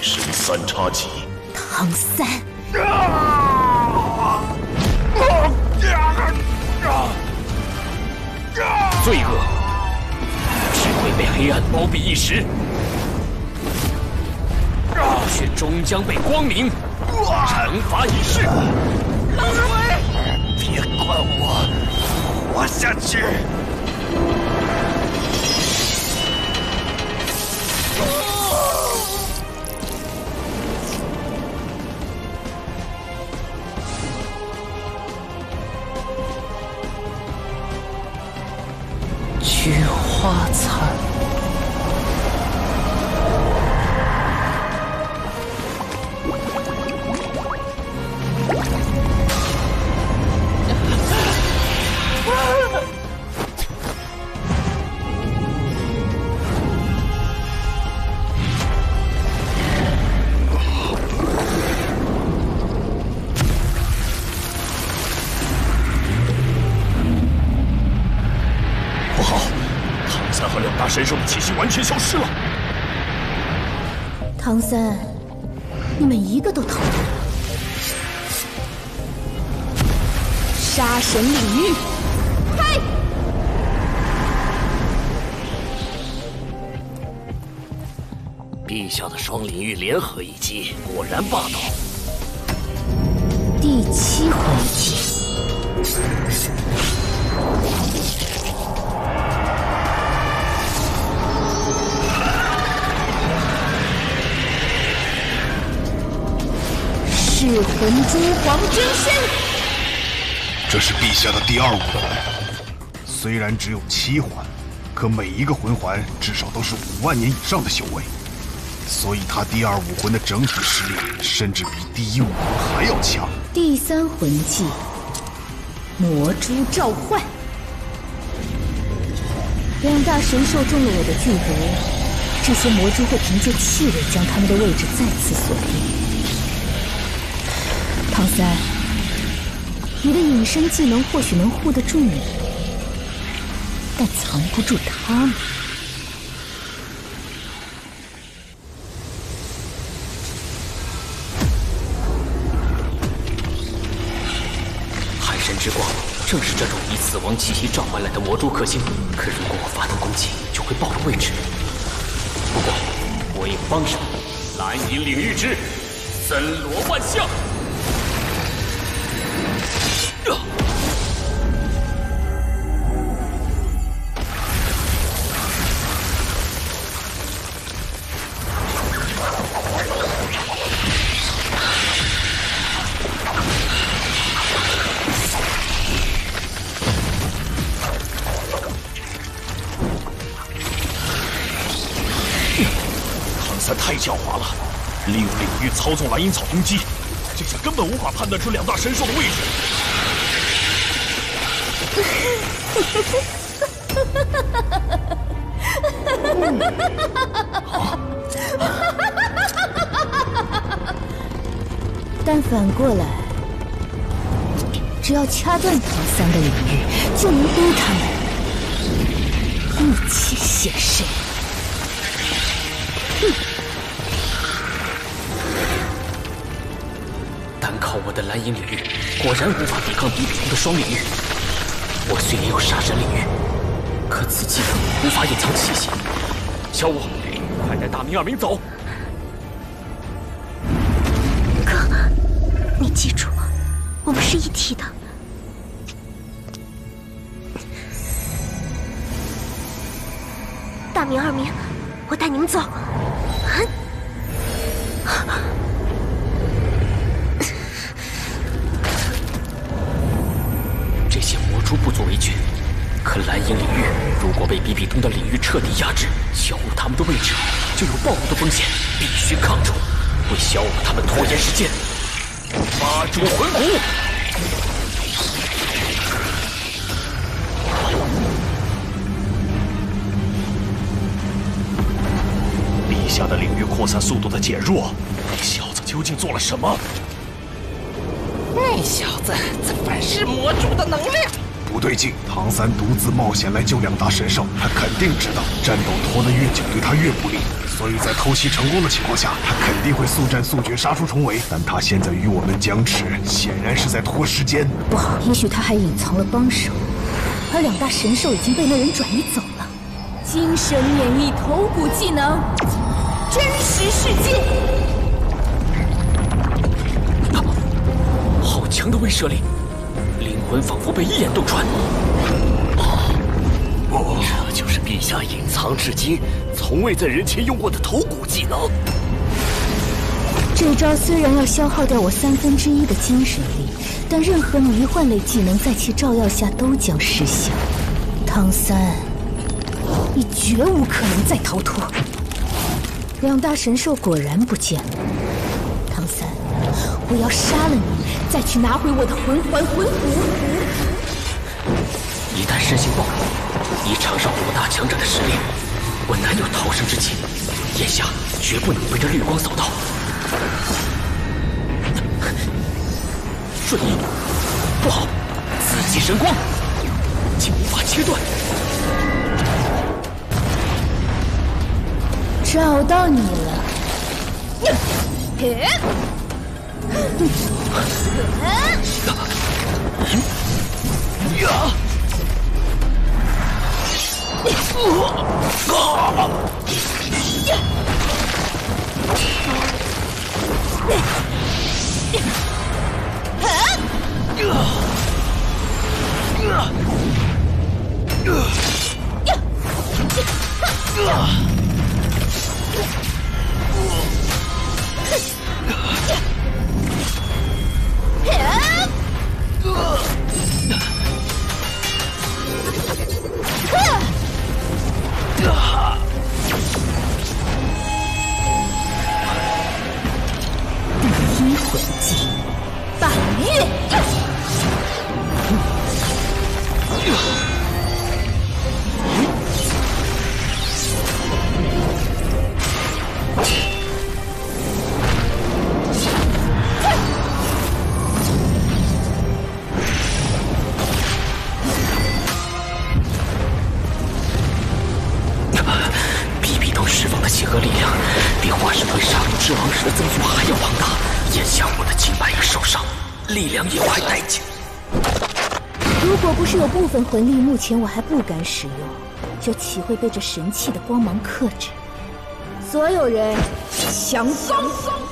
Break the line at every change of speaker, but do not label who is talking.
神三叉戟。
唐三，
罪恶只会被黑暗包庇一时，却终将被光明惩罚一世。
老鬼，
别管我，活下去！
花残。
气完全消失了。
唐三，你们一个都逃不了。杀神领域，开！
陛下的双领域联合一击，果然霸道。
第七魂噬魂珠黄真身。
这是陛下的第二武魂，虽然只有七环，可每一个魂环至少都是五万年以上的修为，所以他第二武魂的整体实力甚至比第一武魂还要强。
第三魂技，魔珠召唤。两大神兽中了我的剧毒，这些魔珠会凭借气味将他们的位置再次锁定。唐三，你的隐身技能或许能护得住你，但藏不住他们。
海神之光正是这种以死亡气息召唤来的魔珠克星，可如果我发动攻击，就会暴露位置。不过，我有帮手，蓝银领域之森罗万象。
太狡猾了，利用领域操纵蓝银草攻击，这下根本无法判断出两大神兽的位置。
但反过来，只要掐断唐三的领域，就能逼他们一起现身。
哼靠我的蓝银领域，果然无法抵抗比比东的双领域。我虽也有杀神领域，可此技能无法隐藏气息。小五，快带大明、二明走。
哥，你记住，我们是一体的。大明、二明，我带你们走。
啊不足为惧，可蓝银领域如果被比比东的领域彻底压制，削入他们的位置，就有暴露的风险，必须抗住，为小五他们拖延时间。八柱魂骨，
陛下的领域扩散速度的减弱，那小子究竟做了什么？
那小子在反噬魔珠的能量，
不对劲。唐三独自冒险来救两大神兽，他肯定知道战斗拖得越久，对他越不利。所以在偷袭成功的情况下，他肯定会速战速决，杀出重围。但他现在与我们僵持，显然是在拖时间。
不好，也许他还隐藏了帮手，而两大神兽已经被那人转移走了。精神免疫头骨技能，真实世界。
好强的威慑力，灵魂仿佛被一眼洞穿。
这就是陛下隐藏至今、从未在人前用过的头骨技能。
这招虽然要消耗掉我三分之一的精神力，但任何迷幻类技能在其照耀下都将失效。唐三，你绝无可能再逃脱。两大神兽果然不见了。我要杀了你，再去拿回我的魂环魂骨。
一旦身形暴露，以场上五大强者的实力，我难有逃生之机。眼下绝不能被这绿光扫到。瞬移，不好！紫极神光，竟无法切断。
找到你了！
呀！时的增幅还要庞大。眼下我的经脉也受伤，力量也快殆尽。
如果不是有部分魂力目前我还不敢使用，就岂会被这神器的光芒克制？所有人，强攻！